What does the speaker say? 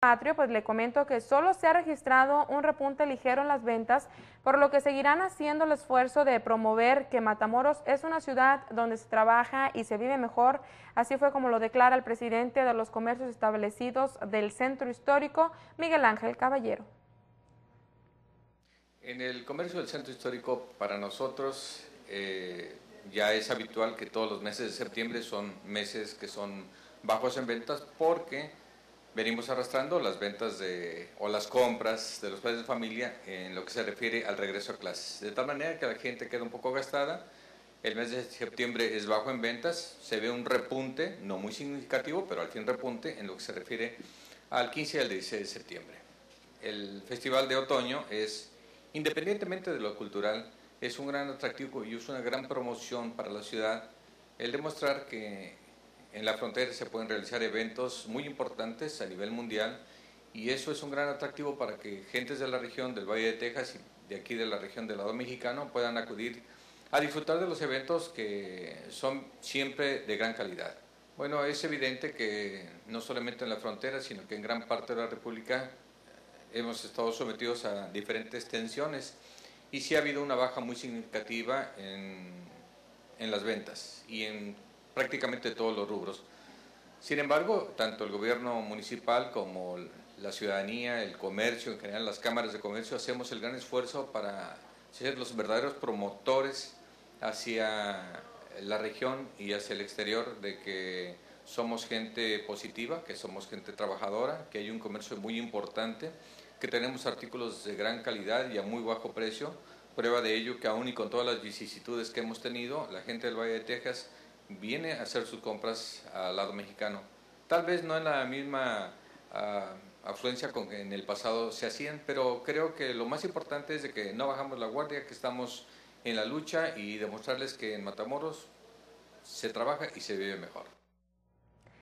Patrio, pues le comento que solo se ha registrado un repunte ligero en las ventas, por lo que seguirán haciendo el esfuerzo de promover que Matamoros es una ciudad donde se trabaja y se vive mejor. Así fue como lo declara el presidente de los comercios establecidos del centro histórico, Miguel Ángel Caballero. En el comercio del centro histórico, para nosotros eh, ya es habitual que todos los meses de septiembre son meses que son bajos en ventas porque venimos arrastrando las ventas de, o las compras de los padres de familia en lo que se refiere al regreso a clases. De tal manera que la gente queda un poco gastada. El mes de septiembre es bajo en ventas, se ve un repunte, no muy significativo, pero al fin repunte en lo que se refiere al 15 y al 16 de septiembre. El Festival de Otoño es, independientemente de lo cultural, es un gran atractivo y es una gran promoción para la ciudad el demostrar que en la frontera se pueden realizar eventos muy importantes a nivel mundial y eso es un gran atractivo para que gentes de la región del Valle de Texas y de aquí de la región del lado mexicano puedan acudir a disfrutar de los eventos que son siempre de gran calidad. Bueno, es evidente que no solamente en la frontera, sino que en gran parte de la República eh, hemos estado sometidos a diferentes tensiones y sí ha habido una baja muy significativa en, en las ventas y en prácticamente todos los rubros. Sin embargo, tanto el gobierno municipal como la ciudadanía, el comercio, en general las cámaras de comercio, hacemos el gran esfuerzo para ser los verdaderos promotores hacia la región y hacia el exterior de que somos gente positiva, que somos gente trabajadora, que hay un comercio muy importante, que tenemos artículos de gran calidad y a muy bajo precio. Prueba de ello que aún y con todas las vicisitudes que hemos tenido, la gente del Valle de Texas viene a hacer sus compras al lado mexicano. Tal vez no en la misma ah, afluencia con que en el pasado se hacían, pero creo que lo más importante es de que no bajamos la guardia, que estamos en la lucha y demostrarles que en Matamoros se trabaja y se vive mejor.